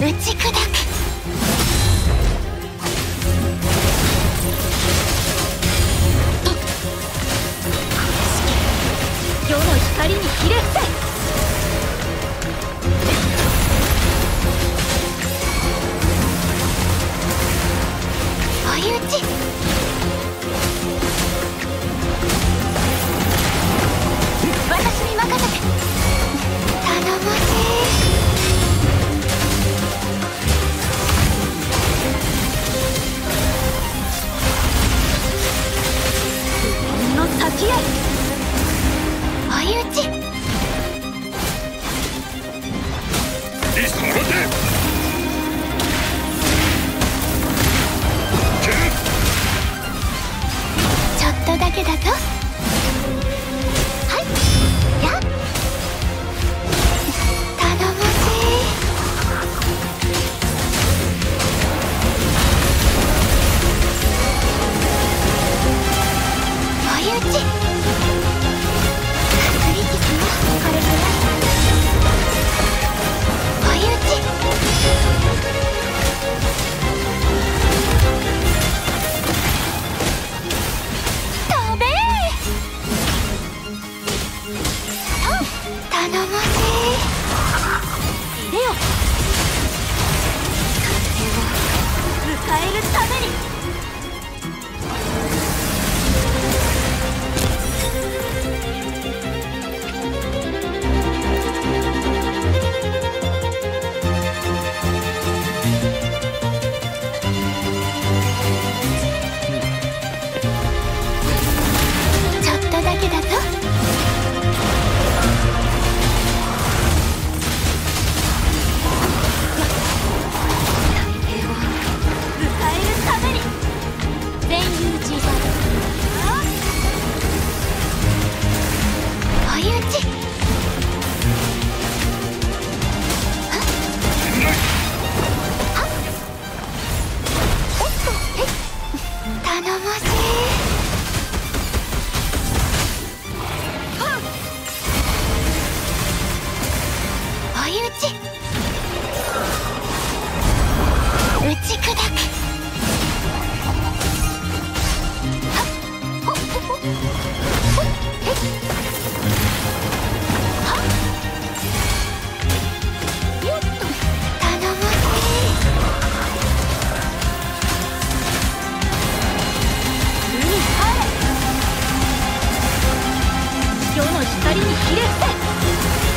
打ち砕く。追い打ち。リストのち砕く世の光にひれ伏